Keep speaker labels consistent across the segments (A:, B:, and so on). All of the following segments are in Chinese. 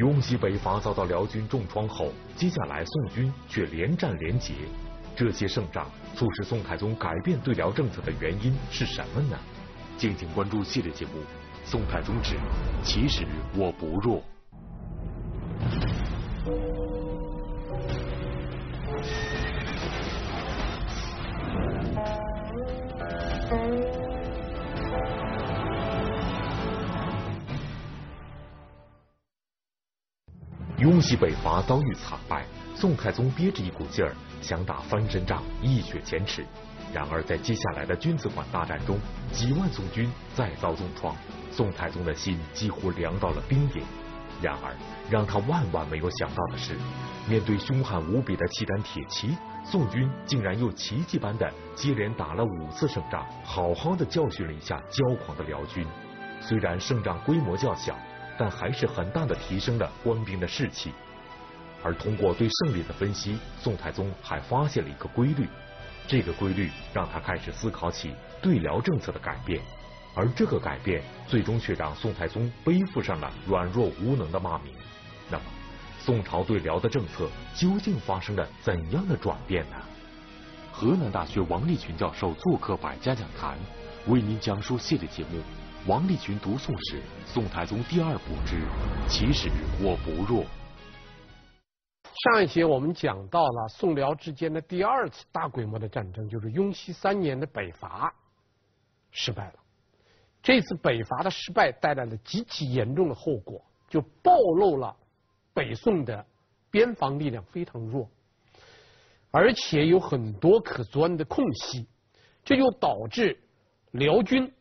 A: 雍西北伐遭到辽军重创后，接下来宋军却连战连捷。这些胜仗促使宋太宗改变对辽政策的原因是什么呢？敬请关注系列节目《宋太宗之其实我不弱》。雍西北伐遭遇惨败，宋太宗憋着一股劲儿想打翻身仗，一雪前耻。然而在接下来的君子馆大战中，几万宋军再遭重创，宋太宗的心几乎凉到了冰点。然而让他万万没有想到的是，面对凶悍无比的契丹铁骑，宋军竟然又奇迹般的接连打了五次胜仗，好好的教训了一下骄狂的辽军。虽然胜仗规模较小。但还是很大的提升了官兵的士气，而通过对胜利的分析，宋太宗还发现了一个规律，这个规律让他开始思考起对辽政策的改变，而这个改变最终却让宋太宗背负上了软弱无能的骂名。那么，宋朝对辽的政策究竟发生了怎样的转变呢？河南大学王立群教授做客百家讲坛，为您讲述系列节目。王立群读宋史，宋太宗第二部之其实我不弱。
B: 上一节我们讲到了宋辽之间的第二次大规模的战争，就是雍熙三年的北伐失败了。这次北伐的失败带来了极其严重的后果，就暴露了北宋的边防力量非常弱，而且有很多可钻的空隙，这就导致辽军。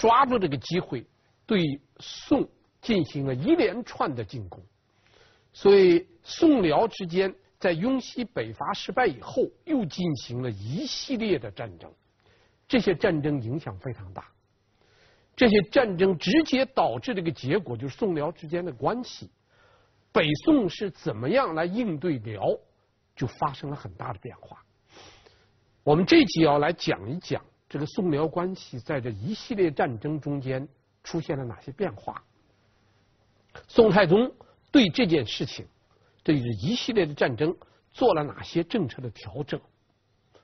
B: 抓住这个机会，对宋进行了一连串的进攻，所以宋辽之间在雍熙北伐失败以后，又进行了一系列的战争，这些战争影响非常大，这些战争直接导致这个结果就是宋辽之间的关系，北宋是怎么样来应对辽，就发生了很大的变化。我们这集要来讲一讲。这个宋辽关系在这一系列战争中间出现了哪些变化？宋太宗对这件事情，对这一系列的战争做了哪些政策的调整？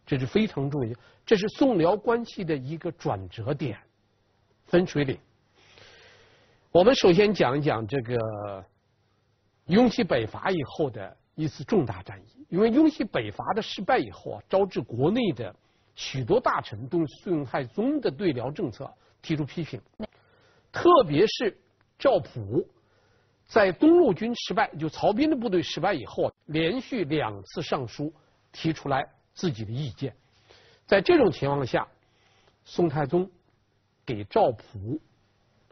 B: 这是非常重要，这是宋辽关系的一个转折点，分水岭。我们首先讲一讲这个雍熙北伐以后的一次重大战役，因为雍熙北伐的失败以后啊，招致国内的。许多大臣对宋太宗的对辽政策提出批评，特别是赵普，在东路军失败，就曹彬的部队失败以后，连续两次上书提出来自己的意见。在这种情况下，宋太宗给赵普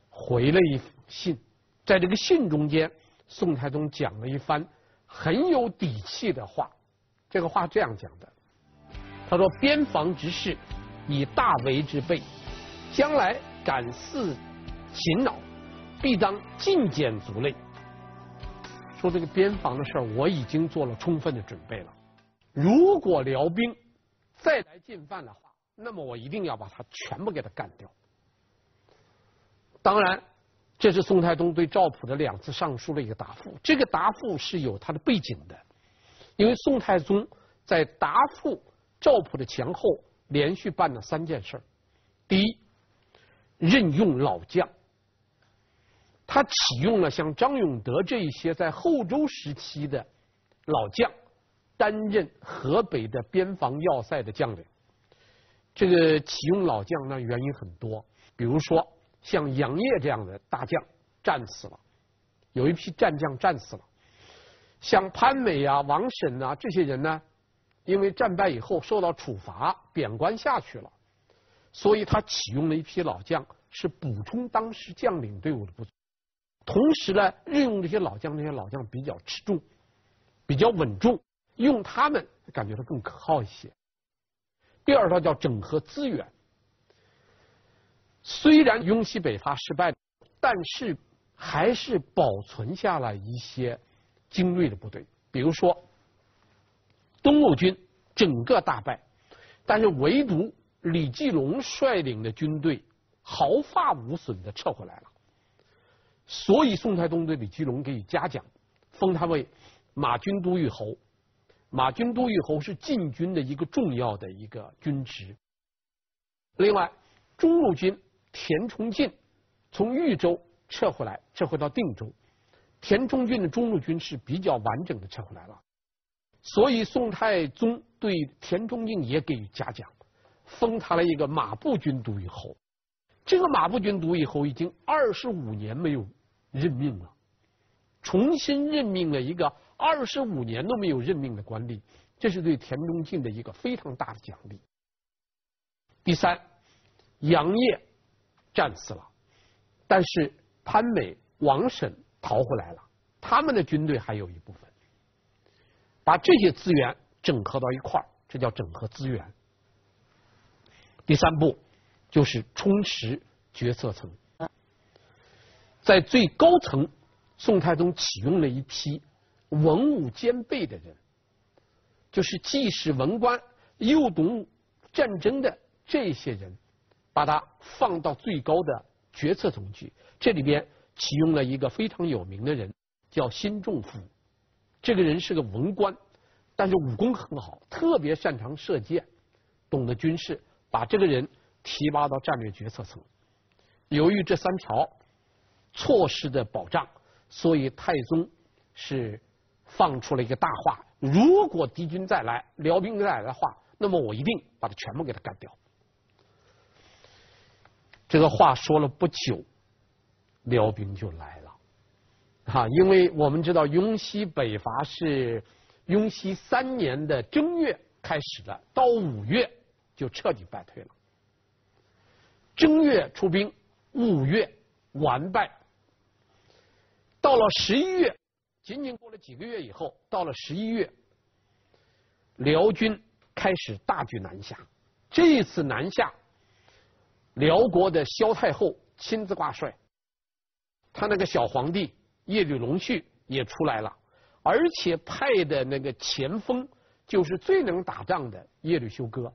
B: 回了一封信，在这个信中间，宋太宗讲了一番很有底气的话。这个话这样讲的。他说：“边防之事，以大为之备，将来敢肆勤恼，必当尽简足类。”说这个边防的事，我已经做了充分的准备了。如果辽兵再来进犯的话，那么我一定要把他全部给他干掉。当然，这是宋太宗对赵普的两次上书的一个答复。这个答复是有他的背景的，因为宋太宗在答复。赵普的前后连续办了三件事第一，任用老将，他启用了像张永德这一些在后周时期的老将，担任河北的边防要塞的将领。这个启用老将呢，原因很多，比如说像杨业这样的大将战死了，有一批战将战死了，像潘美啊、王审啊这些人呢。因为战败以后受到处罚，贬官下去了，所以他启用了一批老将，是补充当时将领队伍的不足。同时呢，任用这些老将，这些老将比较持重，比较稳重，用他们感觉到更可靠一些。第二套叫整合资源。虽然雍熙北伐失败，但是还是保存下了一些精锐的部队，比如说。东路军整个大败，但是唯独李继龙率领的军队毫发无损的撤回来了。所以宋太宗对李继龙给予嘉奖，封他为马军都尉侯。马军都尉侯是禁军的一个重要的一个军职。另外，中路军田崇进从豫州撤回来，撤回到定州。田中郡的中路军是比较完整的撤回来了，所以宋太宗对田中进也给予嘉奖，封他了一个马步军都尉侯。这个马步军都尉侯已经二十五年没有任命了，重新任命了一个。二十五年都没有任命的官吏，这是对田中进的一个非常大的奖励。第三，杨业战死了，但是潘美、王审逃回来了，他们的军队还有一部分，把这些资源整合到一块儿，这叫整合资源。第三步就是充实决策层，在最高层，宋太宗启用了一批。文武兼备的人，就是既是文官又懂战争的这些人，把他放到最高的决策层去。这里边启用了一个非常有名的人，叫辛仲甫。这个人是个文官，但是武功很好，特别擅长射箭，懂得军事。把这个人提拔到战略决策层。由于这三条措施的保障，所以太宗是。放出了一个大话：如果敌军再来，辽兵再来的话，那么我一定把他全部给他干掉。这个话说了不久，辽兵就来了，哈，因为我们知道雍熙北伐是雍熙三年的正月开始的，到五月就彻底败退了。正月出兵，五月完败，到了十一月。仅仅过了几个月以后，到了十一月，辽军开始大举南下。这一次南下，辽国的萧太后亲自挂帅，他那个小皇帝耶律隆绪也出来了，而且派的那个前锋就是最能打仗的耶律休哥。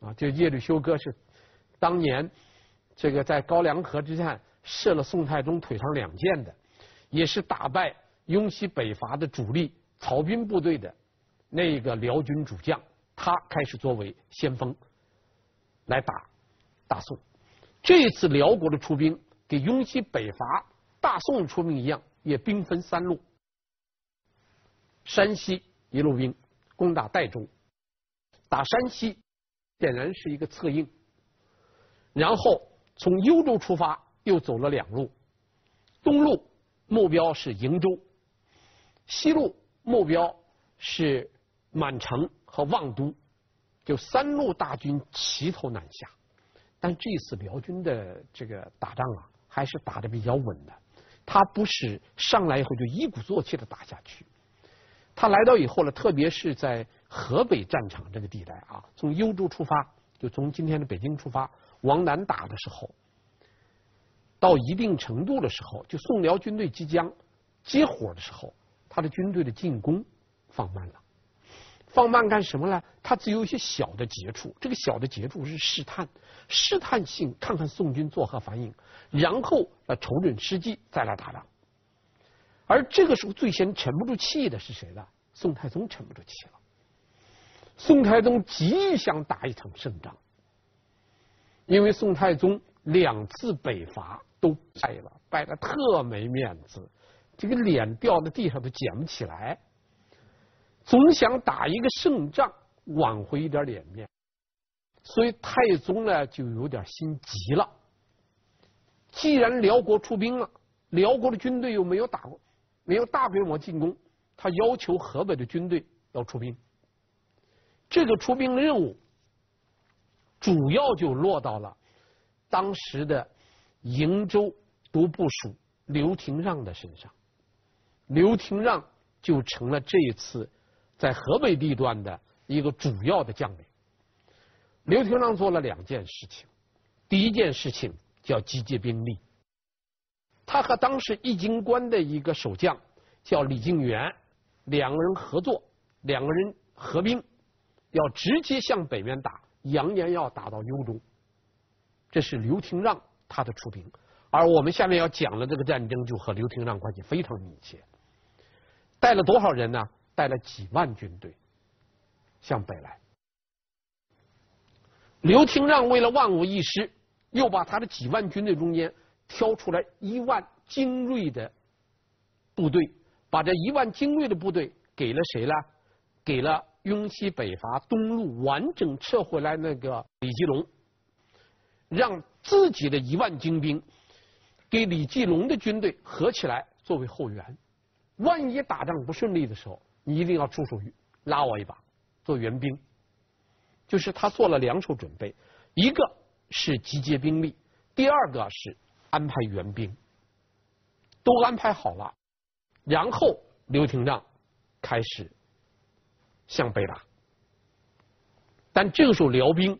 B: 啊，这耶律休哥是当年这个在高梁河之战射了宋太宗腿上两箭的，也是打败。雍熙北伐的主力曹兵部队的那个辽军主将，他开始作为先锋来打大宋。这一次辽国的出兵，给雍熙北伐大宋出兵一样，也兵分三路：山西一路兵攻打代州，打山西显然是一个策应；然后从幽州出发，又走了两路，东路目标是瀛州。西路目标是满城和望都，就三路大军齐头南下。但这次辽军的这个打仗啊，还是打的比较稳的。他不是上来以后就一鼓作气的打下去。他来到以后呢，特别是在河北战场这个地带啊，从幽州出发，就从今天的北京出发往南打的时候，到一定程度的时候，就宋辽军队即将接火的时候。他的军队的进攻放慢了，放慢干什么呢？他只有一些小的接触，这个小的接触是试探，试探性看看宋军作何反应，然后来瞅准时机再来打仗。而这个时候最先沉不住气的是谁呢？宋太宗沉不住气了。宋太宗急于想打一场胜仗，因为宋太宗两次北伐都败了，败的特没面子。这个脸掉在地上都捡不起来，总想打一个胜仗，挽回一点脸面，所以太宗呢就有点心急了。既然辽国出兵了，辽国的军队又没有打过，没有大规模进攻，他要求河北的军队要出兵。这个出兵的任务主要就落到了当时的瀛州都部署刘廷让的身上。刘廷让就成了这一次在河北地段的一个主要的将领。刘廷让做了两件事情，第一件事情叫集结兵力，他和当时易经关的一个守将叫李靖元，两个人合作，两个人合兵，要直接向北面打，扬言要打到幽州。这是刘廷让他的出兵，而我们下面要讲的这个战争就和刘廷让关系非常密切。带了多少人呢？带了几万军队向北来。刘廷让为了万无一失，又把他的几万军队中间挑出来一万精锐的部队，把这一万精锐的部队给了谁呢？给了雍西北伐东路完整撤回来那个李继龙，让自己的一万精兵给李继龙的军队合起来作为后援。万一打仗不顺利的时候，你一定要出手拉我一把，做援兵。就是他做了两手准备，一个是集结兵力，第二个是安排援兵，都安排好了。然后刘廷让开始向北打，但这个时候辽兵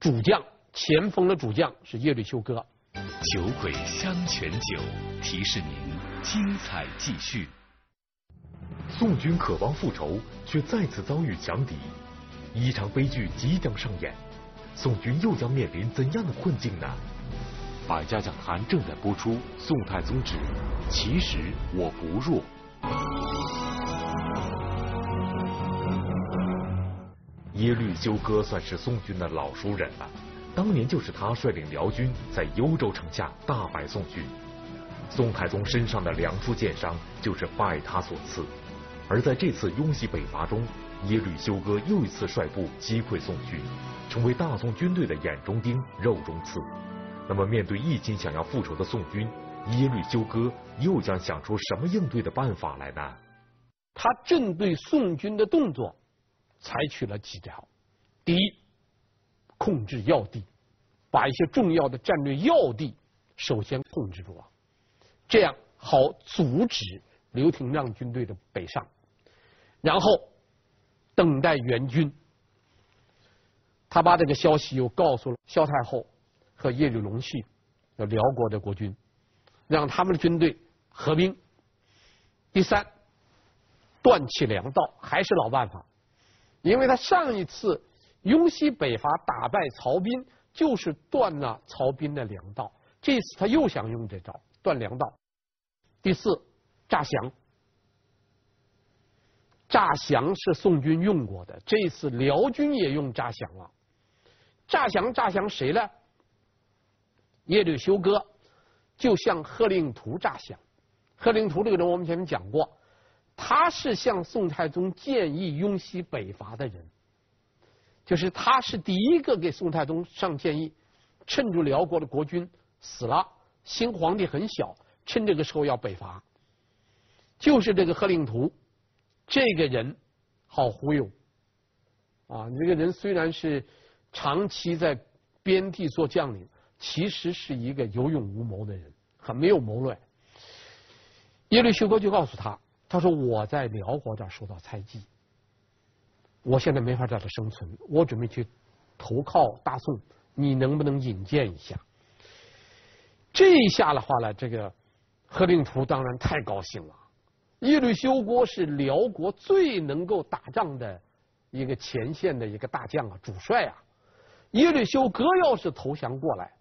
B: 主将前锋的主将是耶律休哥。
C: 酒鬼香泉酒提示您。精彩继续。
A: 宋军渴望复仇，却再次遭遇强敌，一场悲剧即将上演。宋军又将面临怎样的困境呢？百家讲坛正在播出。宋太宗旨，其实我不弱。耶律休哥算是宋军的老熟人了，当年就是他率领辽军在幽州城下大败宋军。宋太宗身上的两处剑伤就是拜他所赐，而在这次雍西北伐中，耶律休哥又一次率部击溃宋军，成为大宋军队的眼中钉、肉中刺。那么，面对一心想要复仇的宋军，耶律休哥又将想出什么应对的办法来呢？
B: 他针对宋军的动作采取了几条：第一，控制要地，把一些重要的战略要地首先控制住啊。这样好阻止刘廷让军队的北上，然后等待援军。他把这个消息又告诉了萧太后和耶律隆绪，辽国的国君，让他们的军队合兵。第三，断其粮道，还是老办法，因为他上一次雍西北伐打败曹彬，就是断了曹彬的粮道，这次他又想用这招。断粮道。第四，诈降。诈降是宋军用过的，这次辽军也用诈降了。诈降诈降谁呢？耶律休哥就向贺令图诈降。贺令图这个人我们前面讲过，他是向宋太宗建议雍西北伐的人，就是他是第一个给宋太宗上建议，趁着辽国的国君死了，新皇帝很小。趁这个时候要北伐，就是这个贺令图，这个人好忽悠啊！你这个人虽然是长期在边地做将领，其实是一个有勇无谋的人，很没有谋略。耶律休哥就告诉他，他说我在辽国这儿受到猜忌，我现在没法在这生存，我准备去投靠大宋，你能不能引荐一下？这一下的话呢，这个。贺令图当然太高兴了。耶律休哥是辽国最能够打仗的一个前线的一个大将啊，主帅啊。耶律休哥要是投降过来，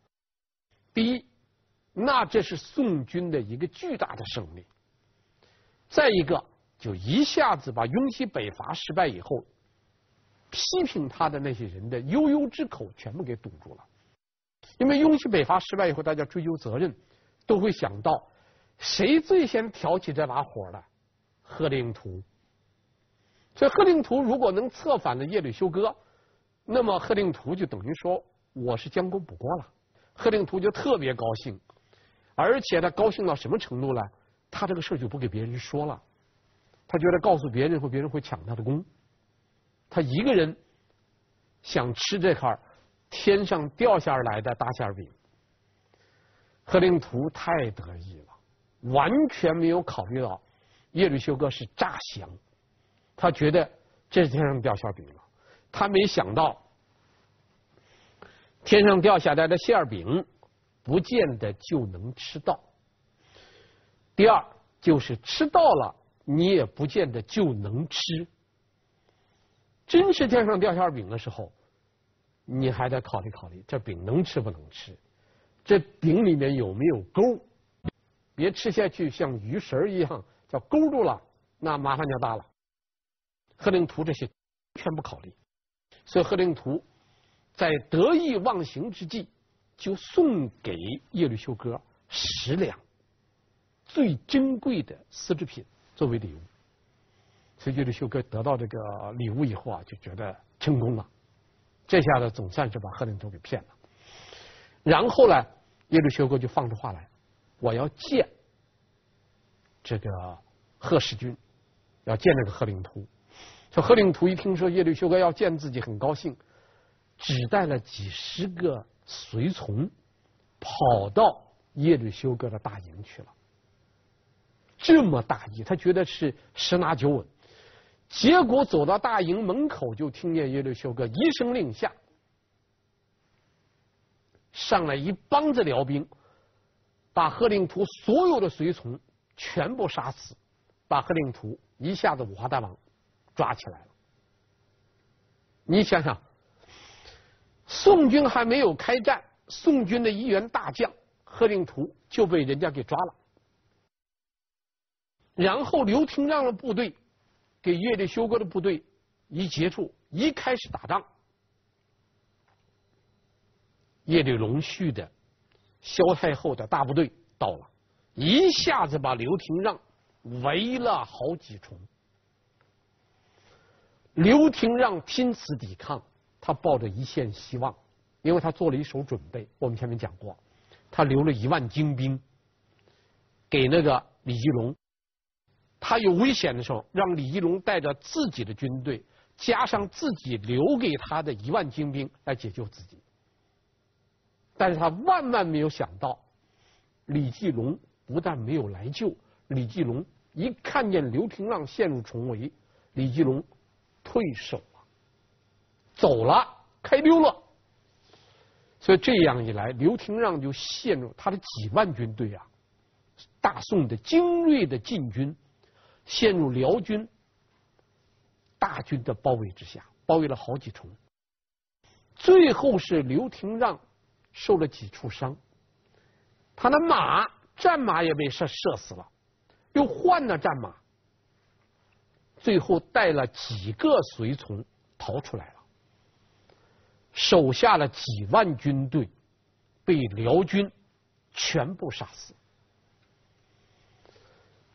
B: 第一，那这是宋军的一个巨大的胜利；再一个，就一下子把雍西北伐失败以后批评他的那些人的悠悠之口全部给堵住了。因为雍西北伐失败以后，大家追究责任，都会想到。谁最先挑起这把火的？贺令图。所以贺令图如果能策反了耶律休哥，那么贺令图就等于说我是将功补过了。贺令图就特别高兴，而且他高兴到什么程度呢？他这个事就不给别人说了，他觉得告诉别人会别人会抢他的功。他一个人想吃这块天上掉下来的大馅饼，贺令图太得意了。完全没有考虑到耶律休哥是诈降，他觉得这是天上掉馅饼了，他没想到天上掉下来的馅饼不见得就能吃到。第二就是吃到了，你也不见得就能吃。真是天上掉馅饼的时候，你还得考虑考虑这饼能吃不能吃。这饼里面有没有钩？别吃下去像鱼食一样，叫勾住了，那麻烦就大了。贺令图这些全不考虑，所以贺令图在得意忘形之际，就送给耶律休哥十两最珍贵的丝织品作为礼物。所以耶律休哥得到这个礼物以后啊，就觉得成功了，这下子总算是把贺令图给骗了。然后呢，耶律休哥就放出话来。我要见这个贺世军，要见这个贺令图。说贺令图一听说耶律休哥要见自己，很高兴，只带了几十个随从，跑到耶律休哥的大营去了。这么大意，他觉得是十拿九稳。结果走到大营门口，就听见耶律休哥一声令下，上来一帮子辽兵。把贺令图所有的随从全部杀死，把贺令图一下子五花大绑抓起来了。你想想，宋军还没有开战，宋军的一员大将贺令图就被人家给抓了。然后刘廷让的部队给耶律休哥的部队一接触，一开始打仗，耶律隆绪的。萧太后的大部队到了，一下子把刘廷让围了好几重。刘廷让拼死抵抗，他抱着一线希望，因为他做了一手准备。我们前面讲过，他留了一万精兵给那个李继龙，他有危险的时候，让李继龙带着自己的军队，加上自己留给他的一万精兵来解救自己。但是他万万没有想到，李继龙不但没有来救，李继龙一看见刘廷让陷入重围，李继龙退守了，走了，开溜了。所以这样一来，刘廷让就陷入他的几万军队啊，大宋的精锐的禁军，陷入辽军大军的包围之下，包围了好几重，最后是刘廷让。受了几处伤，他的马战马也被射射死了，又换了战马，最后带了几个随从逃出来了，手下的几万军队被辽军全部杀死。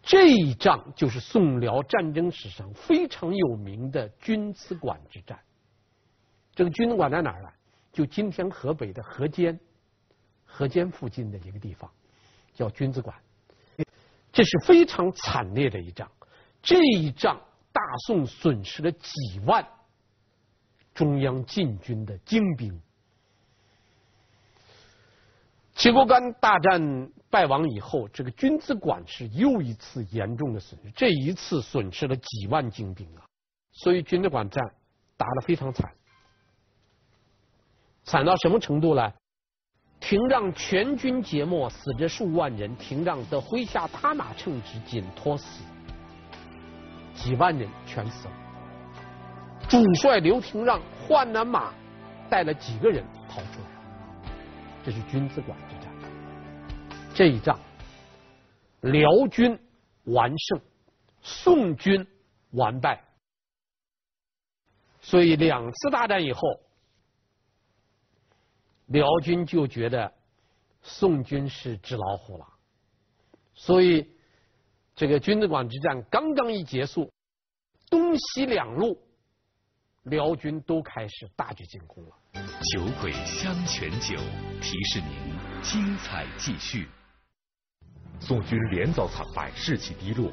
B: 这一仗就是宋辽战争史上非常有名的君子馆之战。这个君子馆在哪儿呢？就今天河北的河间，河间附近的一个地方，叫君子馆。这是非常惨烈的一仗。这一仗，大宋损失了几万中央禁军的精兵。齐国干大战败亡以后，这个君子馆是又一次严重的损失。这一次损失了几万精兵啊！所以君子馆战打得非常惨。惨到什么程度呢？廷让全军皆没，死者数万人。廷让得麾下他马乘之，仅托死，几万人全死了。主帅刘廷让换了马，带了几个人逃出来。这是君子馆之战。这一仗，辽军完胜，宋军完败。所以两次大战以后。辽军就觉得宋军是纸老虎了，所以这个君子馆之战刚刚一结束，东西两路辽军都开始大举进攻了。
C: 酒鬼香泉酒提示您：精彩继续。
A: 宋军连遭惨败，士气低落，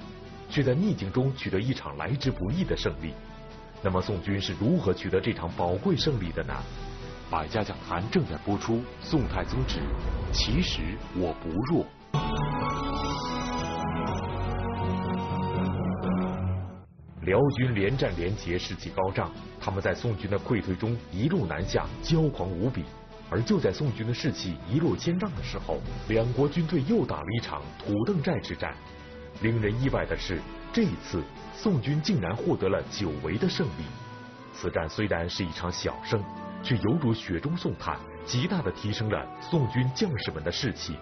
A: 却在逆境中取得一场来之不易的胜利。那么宋军是如何取得这场宝贵胜利的呢？百家讲坛正在播出。宋太宗旨，其实我不弱。辽军连战连捷，士气高涨。他们在宋军的溃退中一路南下，骄狂无比。而就在宋军的士气一落千丈的时候，两国军队又打了一场土邓寨之战。令人意外的是，这一次宋军竟然获得了久违的胜利。此战虽然是一场小胜。却犹如雪中送炭，极大的提升了宋军将士们的士气。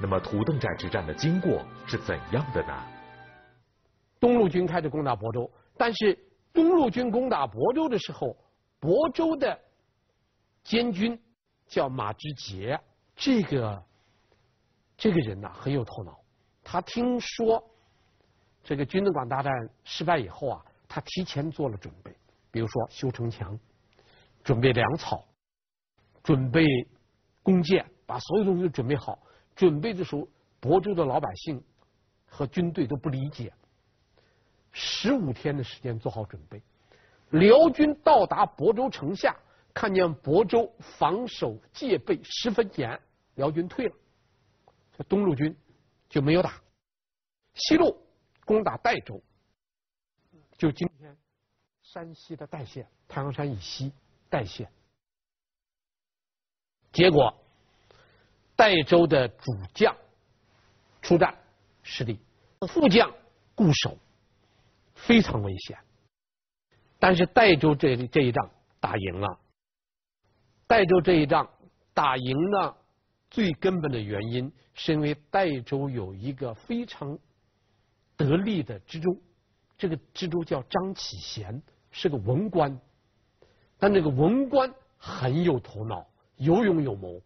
A: 那么土邓寨之战的经过是怎样的呢？
B: 东路军开始攻打亳州，但是东路军攻打亳州的时候，亳州的监军叫马之杰，这个这个人呐很有头脑。他听说这个君子馆大战失败以后啊，他提前做了准备，比如说修城墙、准备粮草、准备弓箭，把所有东西都准备好。准备的时候，亳州的老百姓和军队都不理解。十五天的时间做好准备，辽军到达亳州城下，看见亳州防守戒备十分严，辽军退了，这东路军就没有打。西路攻打代州，就今天山西的代县，太行山以西代县，结果。代州的主将出战失利，副将固守，非常危险。但是代州这这一仗打赢了。代州这一仗打赢了，最根本的原因是因为代州有一个非常得力的知州，这个知州叫张启贤，是个文官，但那个文官很有头脑，有勇有谋。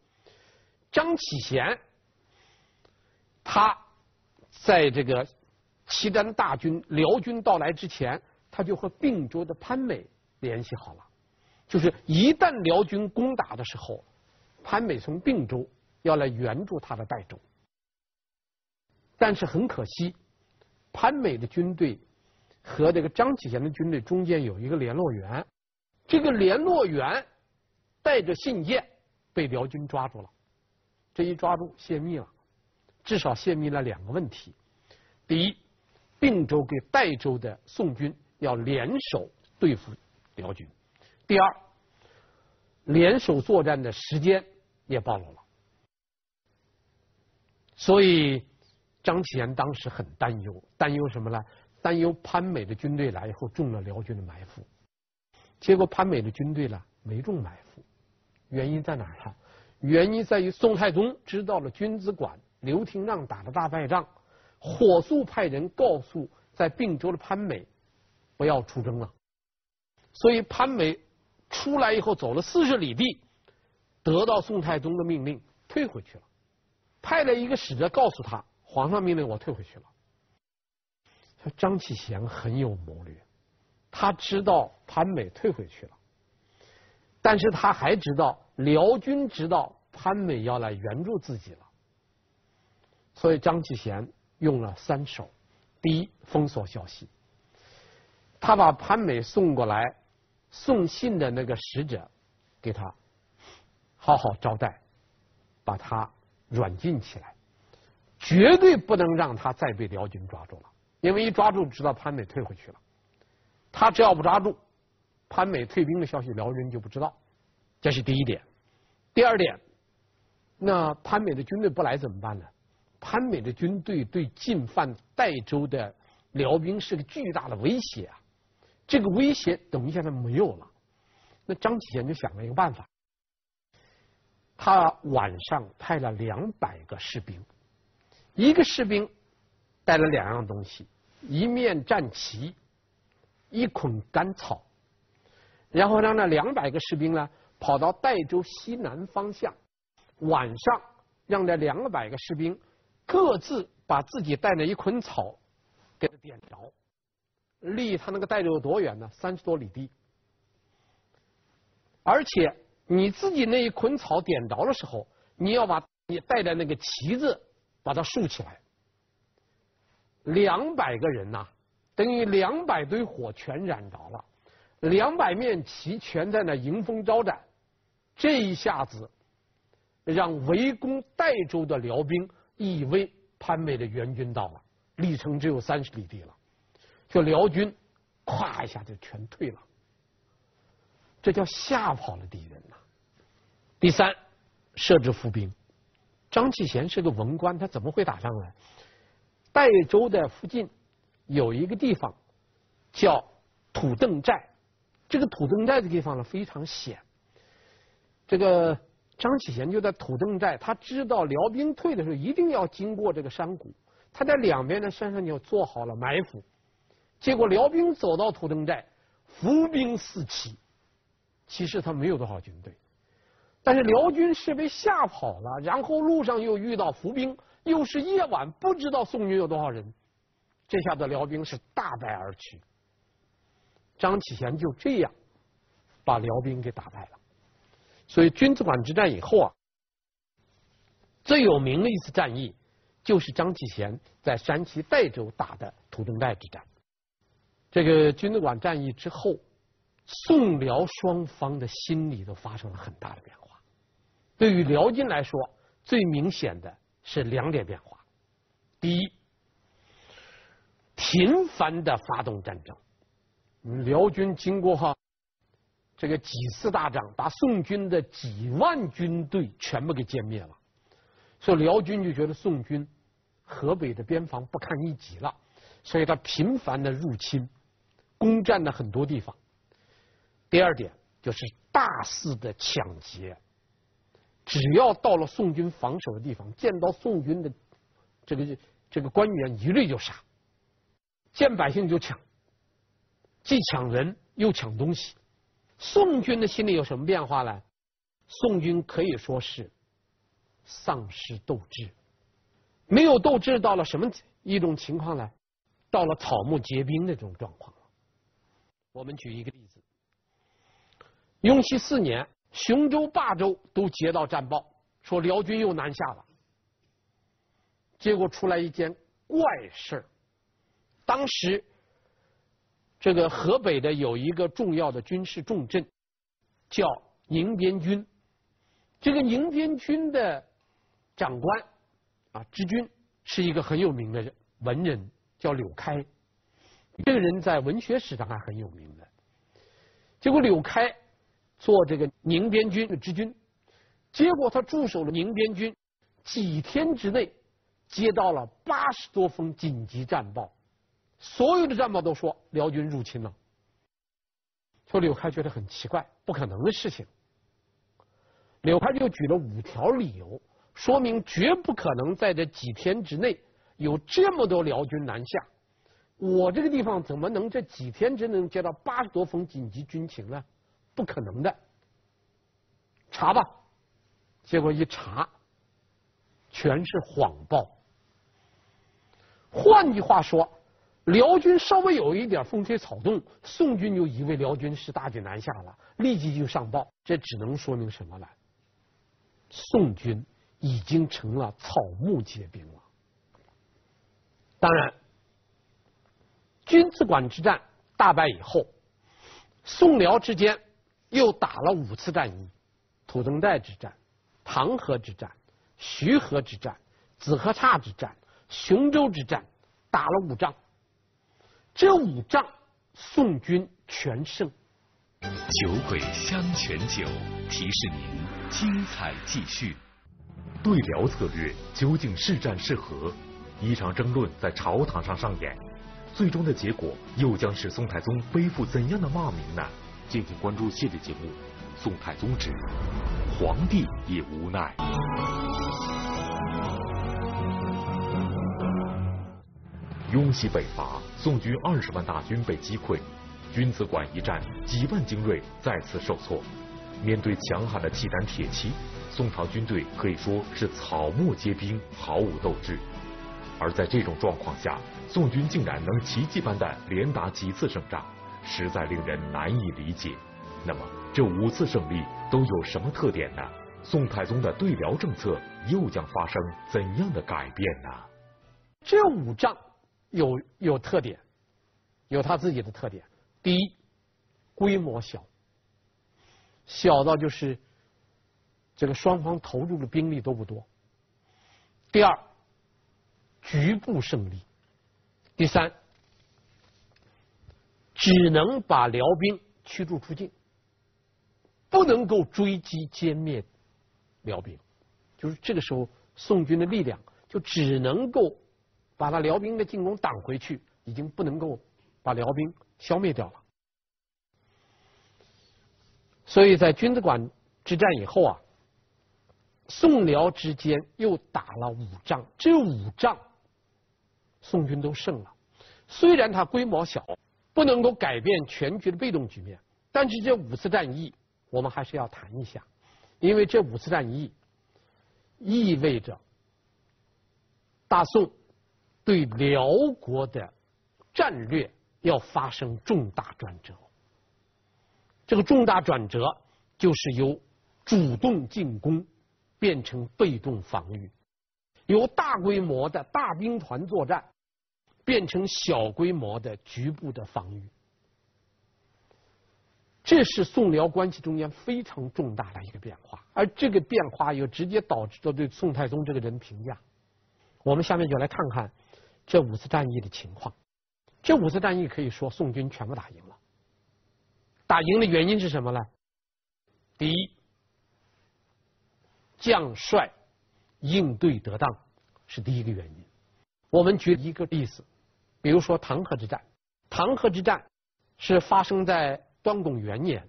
B: 张启贤，他在这个契丹大军辽军到来之前，他就和并州的潘美联系好了，就是一旦辽军攻打的时候，潘美从并州要来援助他的代州。但是很可惜，潘美的军队和这个张启贤的军队中间有一个联络员，这个联络员带着信件被辽军抓住了。这一抓住泄密了，至少泄密了两个问题：第一，并州跟代州的宋军要联手对付辽军；第二，联手作战的时间也暴露了。所以张启言当时很担忧，担忧什么呢？担忧潘美的军队来以后中了辽军的埋伏。结果潘美的军队呢没中埋伏，原因在哪儿呢？原因在于宋太宗知道了君子馆刘廷让打了大败仗，火速派人告诉在并州的潘美不要出征了。所以潘美出来以后走了四十里地，得到宋太宗的命令退回去了，派了一个使者告诉他，皇上命令我退回去了。张启贤很有谋略，他知道潘美退回去了，但是他还知道。辽军知道潘美要来援助自己了，所以张启贤用了三手：第一，封锁消息；他把潘美送过来送信的那个使者给他好好招待，把他软禁起来，绝对不能让他再被辽军抓住了，因为一抓住知道潘美退回去了。他只要不抓住潘美退兵的消息，辽军就不知道。这是第一点。第二点，那潘美的军队不来怎么办呢？潘美的军队对进犯代州的辽兵是个巨大的威胁啊！这个威胁等于现在没有了。那张启贤就想了一个办法，他晚上派了两百个士兵，一个士兵带了两样东西：一面战旗，一捆干草，然后让那两百个士兵呢。跑到代州西南方向，晚上让这两百个士兵各自把自己带的一捆草给他点着，离他那个代州有多远呢？三十多里地。而且你自己那一捆草点着的时候，你要把你带的那个旗子把它竖起来。两百个人呐，等于两百堆火全燃着了，两百面旗全在那迎风招展。这一下子，让围攻代州的辽兵以为潘美的援军到了，里程只有三十里地了，就辽军咵一下就全退了，这叫吓跑了敌人呐。第三，设置伏兵。张启贤是个文官，他怎么会打仗呢？代州的附近有一个地方叫土邓寨，这个土邓寨的地方呢非常险。这个张启贤就在土登寨，他知道辽兵退的时候一定要经过这个山谷，他在两边的山上就做好了埋伏。结果辽兵走到土登寨，伏兵四起，其实他没有多少军队，但是辽军是被吓跑了，然后路上又遇到伏兵，又是夜晚，不知道宋军有多少人，这下子辽兵是大败而去。张启贤就这样把辽兵给打败了。所以君子馆之战以后啊，最有名的一次战役就是张启贤在山西代州打的土登寨之战。这个君子馆战役之后，宋辽双方的心理都发生了很大的变化。对于辽军来说，最明显的是两点变化：第一，频繁的发动战争。辽军经过哈。这个几次大战，把宋军的几万军队全部给歼灭了，所以辽军就觉得宋军河北的边防不堪一击了，所以他频繁的入侵，攻占了很多地方。第二点就是大肆的抢劫，只要到了宋军防守的地方，见到宋军的这个这个官员，一律就杀，见百姓就抢，既抢人又抢东西。宋军的心里有什么变化呢？宋军可以说是丧失斗志，没有斗志，到了什么一种情况呢？到了草木皆兵的这种状况。我们举一个例子：雍熙四年，雄州、霸州都接到战报，说辽军又南下了。结果出来一件怪事儿，当时。这个河北的有一个重要的军事重镇，叫宁边军。这个宁边军的长官啊，知军是一个很有名的人文人，叫柳开。这个人在文学史上还很有名的。结果柳开做这个宁边军的知军，结果他驻守了宁边军，几天之内接到了八十多封紧急战报。所有的战报都说辽军入侵了，说柳开觉得很奇怪，不可能的事情。柳开就举了五条理由，说明绝不可能在这几天之内有这么多辽军南下。我这个地方怎么能这几天之内接到八十多封紧急军情呢？不可能的。查吧，结果一查，全是谎报。换句话说。辽军稍微有一点风吹草动，宋军就以为辽军是大举南下了，立即就上报。这只能说明什么呢？宋军已经成了草木皆兵了。当然，君子馆之战大败以后，宋辽之间又打了五次战役：土登寨之战、唐河之战、徐河之战、子河岔之战、雄州之战，打了五仗。这五仗，宋军全胜。
C: 酒鬼香泉酒提示您：精彩继续。
A: 对辽策略究竟是战是和？一场争论在朝堂上上演，最终的结果又将使宋太宗背负怎样的骂名呢？敬请关注系列节目《宋太宗之皇帝也无奈》。雍熙北伐，宋军二十万大军被击溃，君子馆一战，几万精锐再次受挫。面对强悍的契丹铁骑，宋朝军队可以说是草木皆兵，毫无斗志。而在这种状况下，宋军竟然能奇迹般的连打几次胜仗，实在令人难以理解。那么，这五次胜利都有什么特点呢？宋太宗的对辽政策又将发生怎样的改变呢？
B: 这五仗。有有特点，有他自己的特点。第一，规模小，小到就是这个双方投入的兵力都不多。第二，局部胜利。第三，只能把辽兵驱逐出境，不能够追击歼灭辽兵。就是这个时候，宋军的力量就只能够。把他辽兵的进攻挡回去，已经不能够把辽兵消灭掉了。所以在君子馆之战以后啊，宋辽之间又打了五仗，这五仗宋军都胜了。虽然它规模小，不能够改变全局的被动局面，但是这五次战役我们还是要谈一下，因为这五次战役意味着大宋对辽国的战略要发生重大转折。这个重大转折就是由主动进攻变成被动防御，由大规模的大兵团作战。变成小规模的局部的防御，这是宋辽关系中间非常重大的一个变化，而这个变化又直接导致了对宋太宗这个人评价。我们下面就来看看这五次战役的情况。这五次战役可以说宋军全部打赢了。打赢的原因是什么呢？第一，将帅应对得当是第一个原因。我们举一个例子。比如说唐河之战，唐河之战是发生在端拱元年，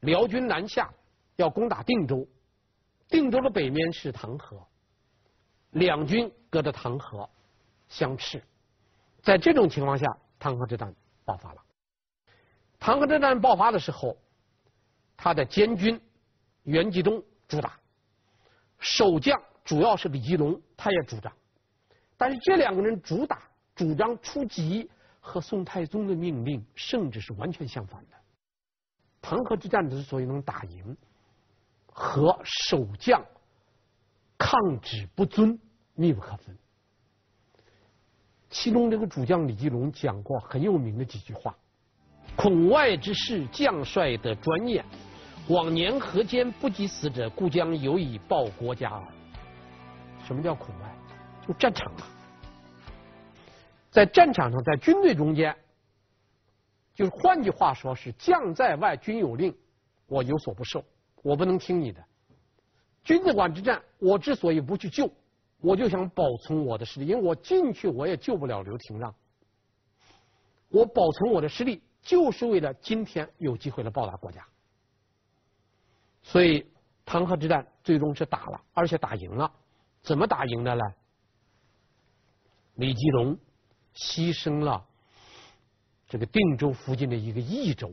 B: 辽军南下要攻打定州，定州的北面是唐河，两军隔着唐河相斥，在这种情况下，唐河之战爆发了。唐河之战爆发的时候，他的监军袁继东主打，守将主要是李继龙，他也主张，但是这两个人主打。主张出击和宋太宗的命令甚至是完全相反的。唐河之战之所以能打赢，和守将抗旨不遵密不可分。其中这个主将李继龙讲过很有名的几句话：“孔外之事，将帅的专业。往年何间不及死者，故将有以报国家。”什么叫孔外？就战场啊。在战场上，在军队中间，就是换句话说，是将在外，军有令，我有所不受，我不能听你的。君子馆之战，我之所以不去救，我就想保存我的实力，因为我进去我也救不了刘廷让。我保存我的实力，就是为了今天有机会来报答国家。所以唐河之战最终是打了，而且打赢了。怎么打赢的呢？李继龙。牺牲了这个定州附近的一个益州，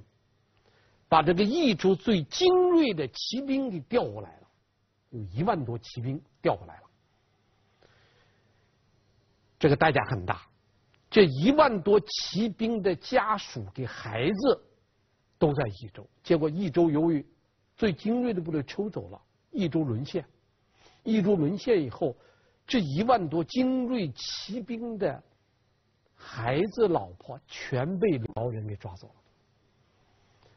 B: 把这个益州最精锐的骑兵给调过来了，有一万多骑兵调过来了，这个代价很大。这一万多骑兵的家属给孩子都在益州，结果益州由于最精锐的部队抽走了，益州沦陷。益州沦陷以后，这一万多精锐骑兵的。孩子、老婆全被辽人给抓走了，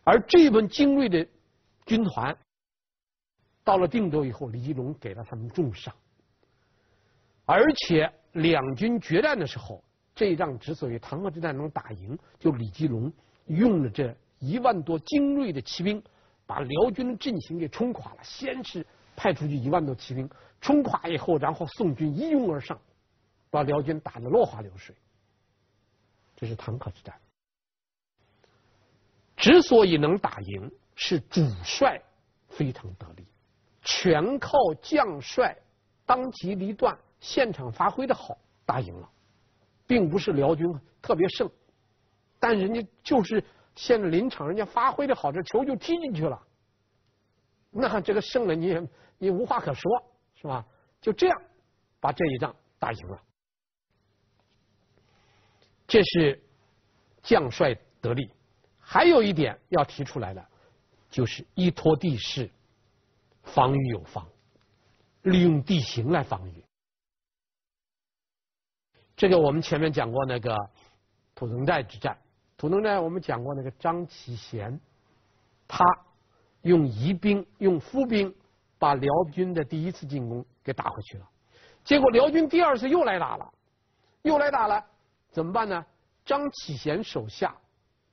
B: 而这份精锐的军团到了定州以后，李继龙给了他们重赏，而且两军决战的时候，这一仗之所以唐河之战能打赢，就李继龙用了这一万多精锐的骑兵，把辽军的阵型给冲垮了。先是派出去一万多骑兵冲垮以后，然后宋军一拥而上，把辽军打得落花流水。这是唐河之战，之所以能打赢，是主帅非常得力，全靠将帅当机立断、现场发挥的好打赢了，并不是辽军特别胜，但人家就是现在临场人家发挥的好，这球就踢进去了，那这个胜了你也你无话可说，是吧？就这样把这一仗打赢了。这是将帅得力，还有一点要提出来的，就是依托地势，防御有方，利用地形来防御。这个我们前面讲过那个土城寨之战，土城寨我们讲过那个张启贤，他用疑兵用伏兵把辽军的第一次进攻给打回去了，结果辽军第二次又来打了，又来打了。怎么办呢？张启贤手下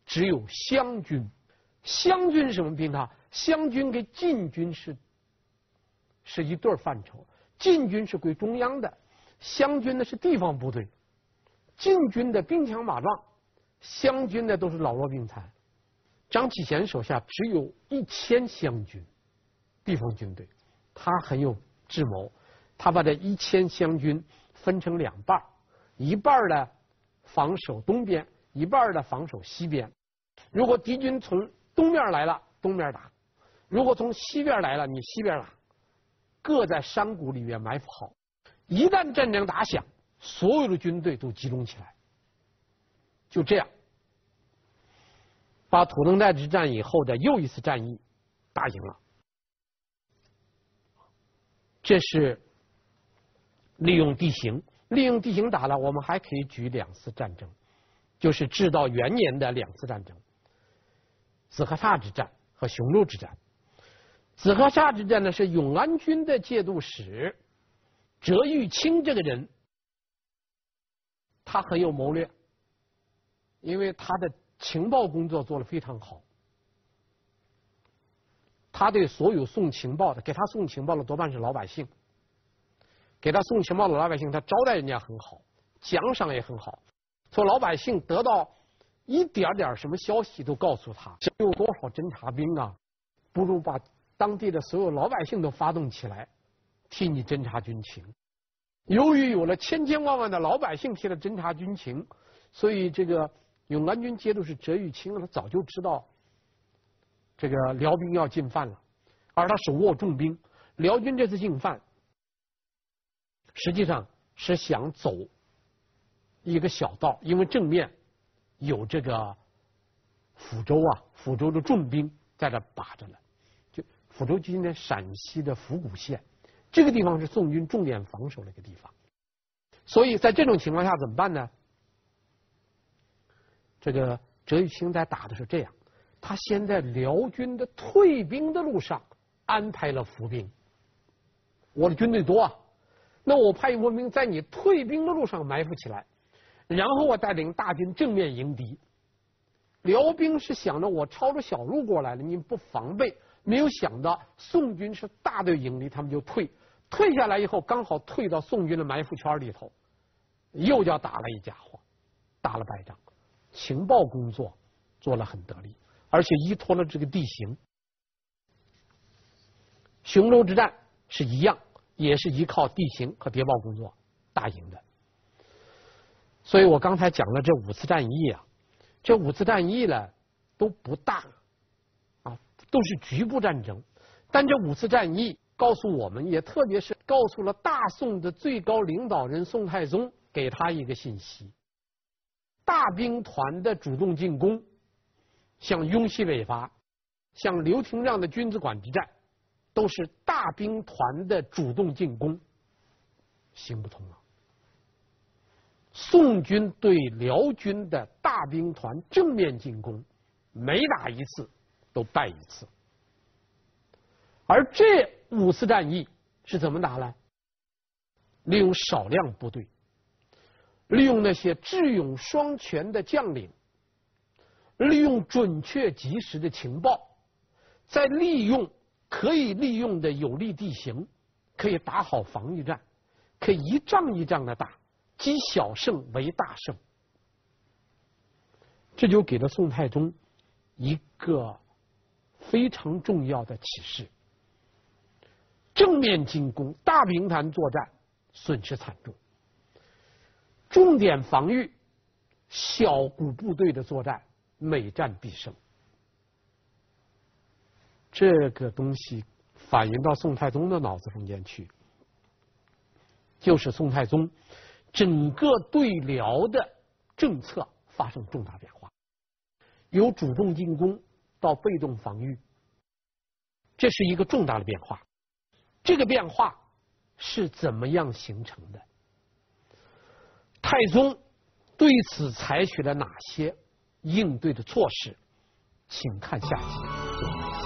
B: 只有湘军，湘军是什么兵呢？湘军跟晋军是是一对范畴，晋军是归中央的，湘军呢是地方部队。晋军的兵强马壮，湘军的都是老弱病残。张启贤手下只有一千湘军，地方军队，他很有智谋，他把这一千湘军分成两半一半呢防守东边，一半呢防守西边。如果敌军从东面来了，东面打；如果从西边来了，你西边打。各在山谷里面埋伏好，一旦战争打响，所有的军队都集中起来。就这样，把土登寨之战以后的又一次战役打赢了。这是利用地形，利用地形打了。我们还可以举两次战争，就是至道元年的两次战争：子和萨之战和雄鹿之战。子和萨之战呢，是永安军的节度使折玉清这个人，他很有谋略，因为他的情报工作做得非常好。他对所有送情报的，给他送情报的多半是老百姓，给他送情报的老百姓，他招待人家很好，奖赏也很好。从老百姓得到一点点什么消息，都告诉他有多少侦察兵啊，不如把当地的所有老百姓都发动起来，替你侦察军情。由于有了千千万万的老百姓替他侦察军情，所以这个永安军节度使折玉清，他早就知道。这个辽兵要进犯了，而他手握重兵。辽军这次进犯，实际上是想走一个小道，因为正面有这个抚州啊，抚州的重兵在这把着呢。就抚州今天陕西的府谷县，这个地方是宋军重点防守的一个地方。所以在这种情况下怎么办呢？这个折玉清在打的是这样。他先在辽军的退兵的路上安排了伏兵。我的军队多啊，那我派一部兵在你退兵的路上埋伏起来，然后我带领大军正面迎敌。辽兵是想着我抄着小路过来了，你不防备，没有想到宋军是大队迎敌，他们就退。退下来以后，刚好退到宋军的埋伏圈里头，又叫打了一家伙，打了败仗。情报工作做了很得力。而且依托了这个地形，雄州之战是一样，也是依靠地形和谍报工作打赢的。所以我刚才讲了这五次战役啊，这五次战役呢都不大啊，都是局部战争。但这五次战役告诉我们，也特别是告诉了大宋的最高领导人宋太宗，给他一个信息：大兵团的主动进攻。像雍西北伐，像刘廷让的君子馆之战，都是大兵团的主动进攻，行不通了。宋军对辽军的大兵团正面进攻，每打一次都败一次。而这五次战役是怎么打呢？利用少量部队，利用那些智勇双全的将领。利用准确及时的情报，再利用可以利用的有利地形，可以打好防御战，可以一仗一仗的打，积小胜为大胜。这就给了宋太宗一个非常重要的启示：正面进攻、大平潭作战损失惨重，重点防御小股部队的作战。每战必胜，这个东西反映到宋太宗的脑子中间去，就是宋太宗整个对辽的政策发生重大变化，由主动进攻到被动防御，这是一个重大的变化。这个变化是怎么样形成的？太宗对此采取了哪些？应对的措施，请看下集。